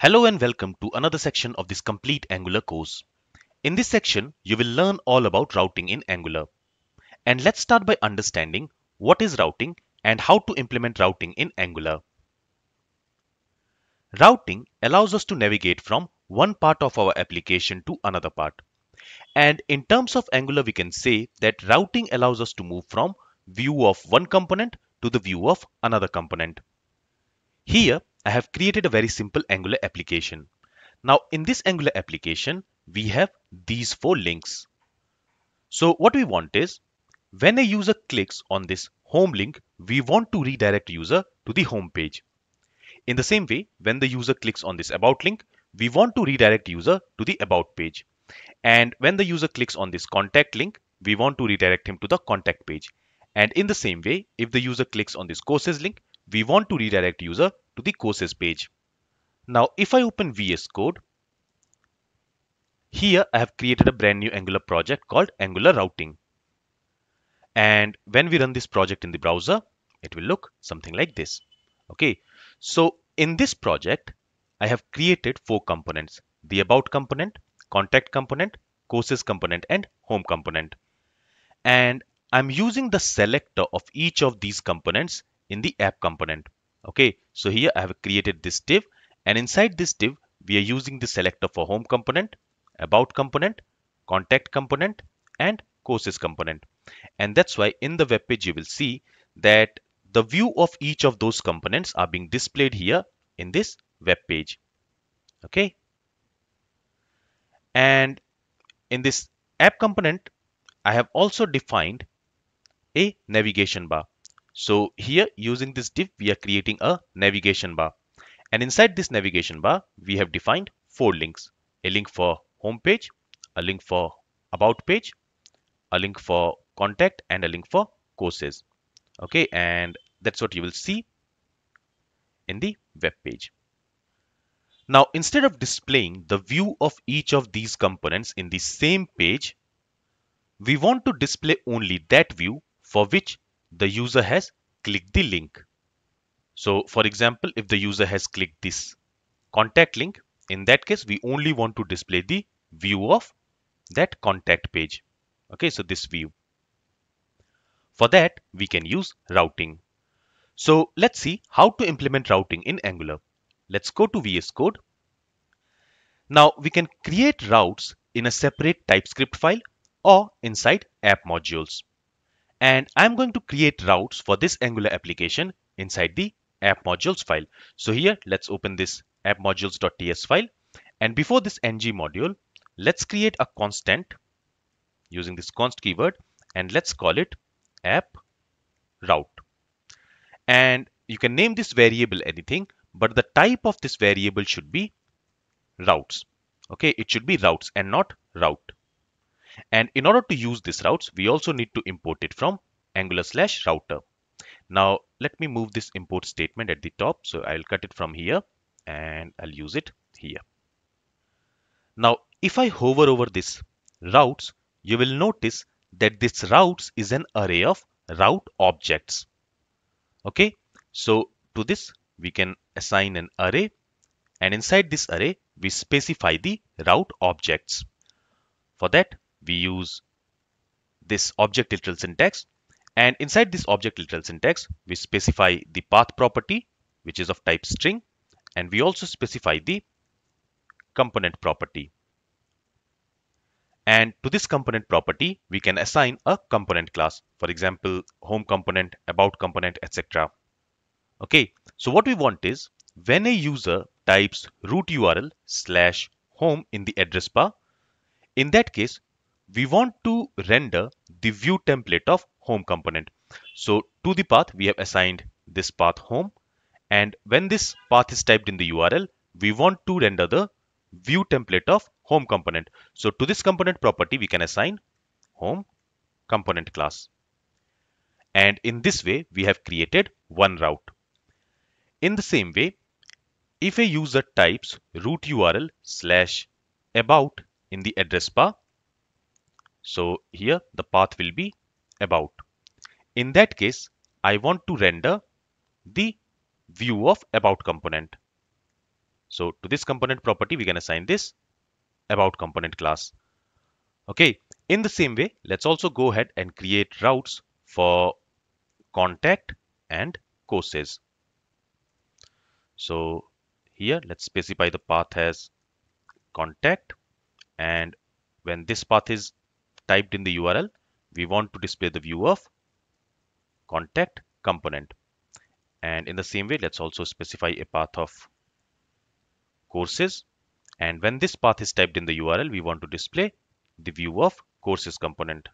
Hello and welcome to another section of this complete Angular course. In this section, you will learn all about routing in Angular. And let's start by understanding what is routing and how to implement routing in Angular. Routing allows us to navigate from one part of our application to another part. And in terms of Angular, we can say that routing allows us to move from view of one component to the view of another component. Here, I have created a very simple Angular application. Now, in this Angular application, we have these four links. So what we want is, when a user clicks on this home link, we want to redirect user to the home page. In the same way, when the user clicks on this about link, we want to redirect user to the about page. And when the user clicks on this contact link, we want to redirect him to the contact page. And in the same way, if the user clicks on this courses link, we want to redirect user to the courses page. Now, if I open VS Code, here I have created a brand new Angular project called Angular Routing. And when we run this project in the browser, it will look something like this. Okay, so in this project, I have created four components, the about component, contact component, courses component, and home component. And I'm using the selector of each of these components in the app component. Okay, so here I have created this div and inside this div, we are using the selector for home component, about component, contact component, and courses component. And that's why in the web page, you will see that the view of each of those components are being displayed here in this web page. Okay. And in this app component, I have also defined a navigation bar. So here using this div, we are creating a navigation bar. And inside this navigation bar, we have defined four links. A link for home page, a link for about page, a link for contact and a link for courses. Okay, and that's what you will see in the web page. Now, instead of displaying the view of each of these components in the same page, we want to display only that view for which the user has clicked the link. So for example, if the user has clicked this contact link, in that case, we only want to display the view of that contact page. Okay, so this view. For that, we can use routing. So let's see how to implement routing in Angular. Let's go to VS Code. Now we can create routes in a separate TypeScript file or inside app modules and I'm going to create routes for this Angular application inside the app modules file. So here, let's open this app modules.ts file. And before this ng module, let's create a constant using this const keyword and let's call it app route. And you can name this variable anything, but the type of this variable should be routes. Okay, it should be routes and not route. And in order to use these routes, we also need to import it from Angular slash router. Now, let me move this import statement at the top. So I'll cut it from here and I'll use it here. Now, if I hover over this routes, you will notice that this routes is an array of route objects. Okay, so to this, we can assign an array and inside this array, we specify the route objects. For that, we use this object literal syntax. And inside this object literal syntax we specify the path property which is of type string. And we also specify the component property. And to this component property we can assign a component class. For example home component about component etc okay so what we want is when a user types root url slash home in the address bar in that case we want to render the view template of home component. So to the path, we have assigned this path home. And when this path is typed in the URL, we want to render the view template of home component. So to this component property, we can assign home component class. And in this way, we have created one route. In the same way, if a user types root URL slash about in the address bar, so here the path will be about. In that case, I want to render the view of about component. So to this component property, we can assign this about component class. Okay, in the same way, let's also go ahead and create routes for contact and courses. So here, let's specify the path as contact and when this path is typed in the URL, we want to display the view of contact component. And in the same way, let's also specify a path of courses. And when this path is typed in the URL, we want to display the view of courses component.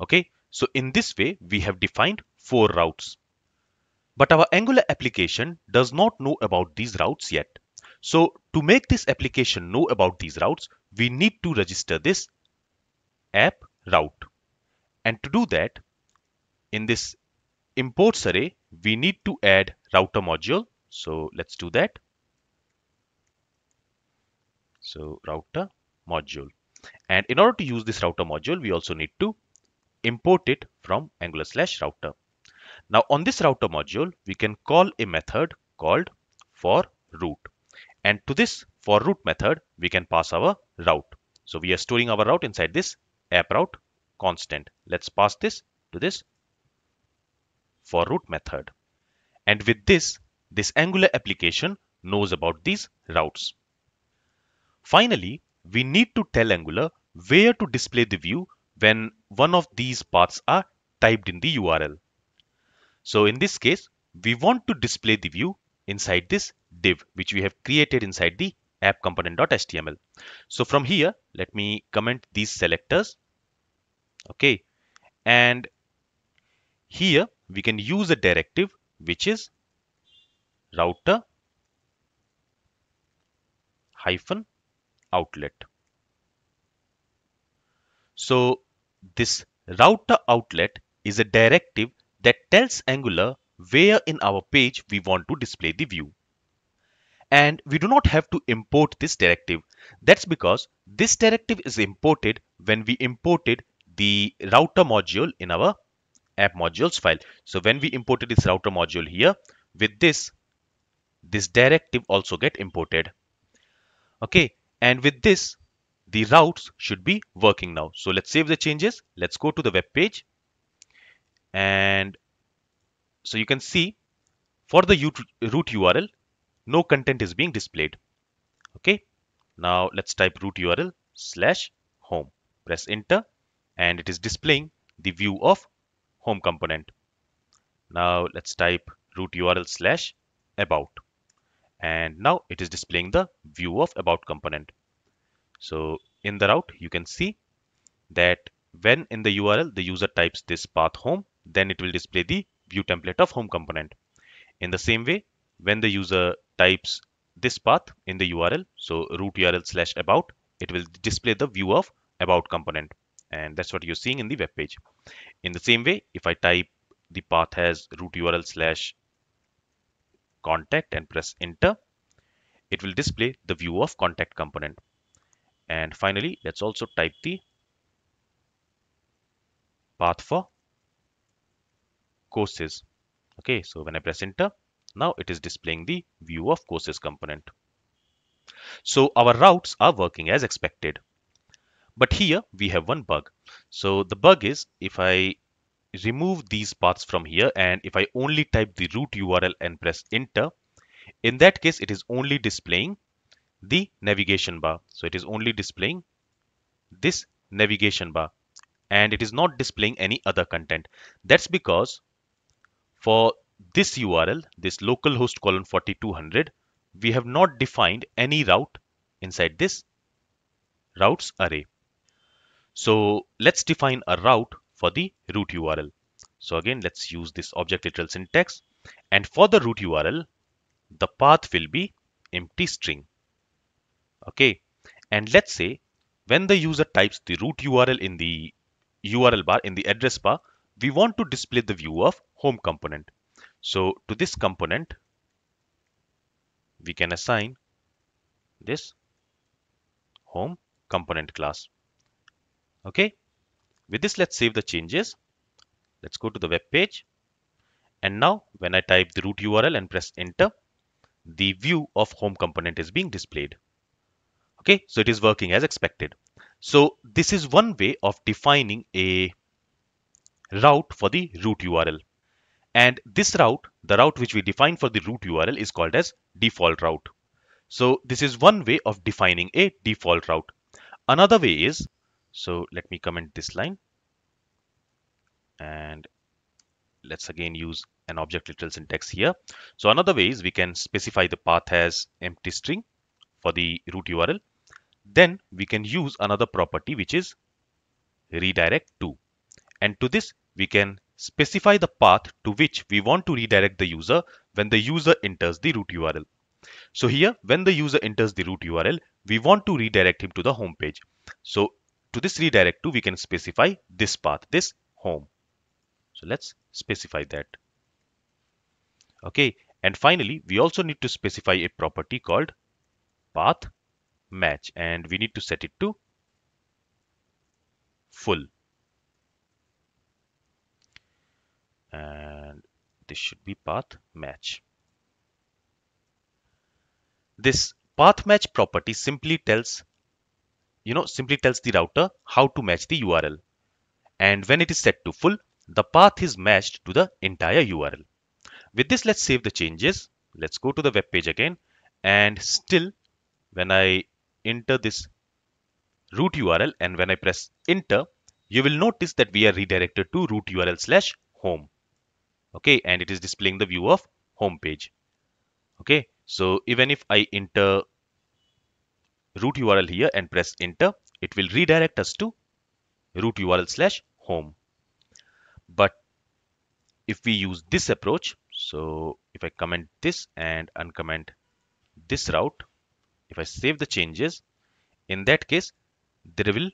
Okay, so in this way, we have defined four routes. But our Angular application does not know about these routes yet. So to make this application know about these routes, we need to register this app route. And to do that, in this imports array, we need to add router module. So let's do that. So router module. And in order to use this router module, we also need to import it from angular slash router. Now on this router module, we can call a method called for route. And to this forRoot method, we can pass our route. So we are storing our route inside this app route constant. Let's pass this to this forRoot method. And with this, this Angular application knows about these routes. Finally, we need to tell Angular where to display the view when one of these paths are typed in the URL. So in this case, we want to display the view inside this div, which we have created inside the app component.html. So from here, let me comment these selectors. Okay. And here we can use a directive which is router hyphen outlet. So this router outlet is a directive that tells Angular where in our page we want to display the view. And we do not have to import this directive. That's because this directive is imported when we imported the router module in our app modules file. So when we imported this router module here, with this, this directive also get imported. Okay, and with this, the routes should be working now. So let's save the changes. Let's go to the web page. And so you can see for the root URL, no content is being displayed. Okay, now let's type root URL slash home. Press enter and it is displaying the view of home component. Now let's type root URL slash about and now it is displaying the view of about component. So in the route you can see that when in the URL the user types this path home then it will display the view template of home component. In the same way when the user types this path in the URL so root URL slash about it will display the view of about component and that's what you're seeing in the web page. In the same way, if I type the path as root URL slash contact and press enter, it will display the view of contact component. And finally, let's also type the path for courses. Okay, so when I press enter, now it is displaying the view of courses component. So our routes are working as expected. But here we have one bug. So the bug is if I remove these paths from here and if I only type the root URL and press enter, in that case it is only displaying the navigation bar. So it is only displaying this navigation bar and it is not displaying any other content. That's because for this URL, this localhost colon 4200, we have not defined any route inside this routes array. So let's define a route for the root URL. So again, let's use this object literal syntax. And for the root URL, the path will be empty string. Okay. And let's say when the user types the root URL in the URL bar, in the address bar, we want to display the view of home component. So to this component, we can assign this home component class. Okay. With this, let's save the changes. Let's go to the web page. And now when I type the root URL and press enter, the view of home component is being displayed. Okay, so it is working as expected. So this is one way of defining a route for the root URL. And this route, the route which we define for the root URL is called as default route. So this is one way of defining a default route. Another way is, so let me comment this line. And let's again use an object literal syntax here. So another way is we can specify the path as empty string for the root URL. Then we can use another property which is redirect to. And to this we can specify the path to which we want to redirect the user when the user enters the root URL. So here, when the user enters the root URL, we want to redirect him to the home page. So to this redirect to, we can specify this path, this home. So let's specify that. Okay, and finally, we also need to specify a property called path match and we need to set it to full. This should be path match. This path match property simply tells, you know, simply tells the router how to match the URL. And when it is set to full, the path is matched to the entire URL. With this, let's save the changes. Let's go to the web page again. And still, when I enter this root URL and when I press enter, you will notice that we are redirected to root URL slash home. Okay, and it is displaying the view of home page. Okay, so even if I enter root URL here and press enter, it will redirect us to root URL slash home. But if we use this approach, so if I comment this and uncomment this route, if I save the changes, in that case, there will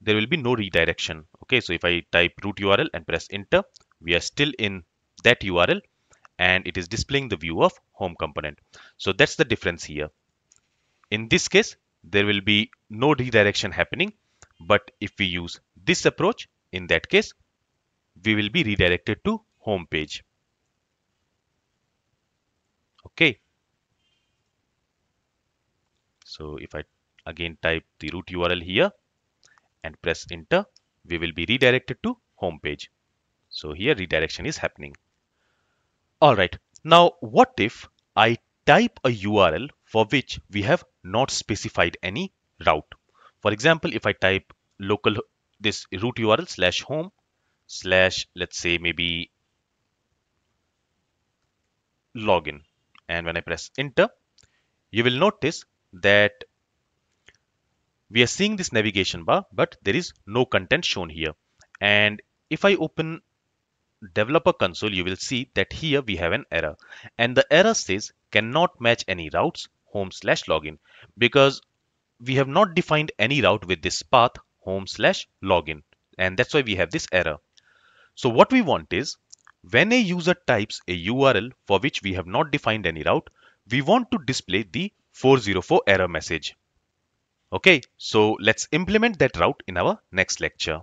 there will be no redirection. Okay, so if I type root URL and press enter, we are still in that URL and it is displaying the view of home component. So that's the difference here. In this case, there will be no redirection happening. But if we use this approach, in that case, we will be redirected to home page. Okay. So if I again type the root URL here and press enter, we will be redirected to home page. So here redirection is happening. All right. Now, what if I type a URL for which we have not specified any route? For example, if I type local this root URL slash home slash let's say maybe login and when I press enter you will notice that we are seeing this navigation bar but there is no content shown here and if I open developer console, you will see that here we have an error. And the error says cannot match any routes home slash login because we have not defined any route with this path home slash login. And that's why we have this error. So what we want is when a user types a URL for which we have not defined any route, we want to display the 404 error message. Okay, so let's implement that route in our next lecture.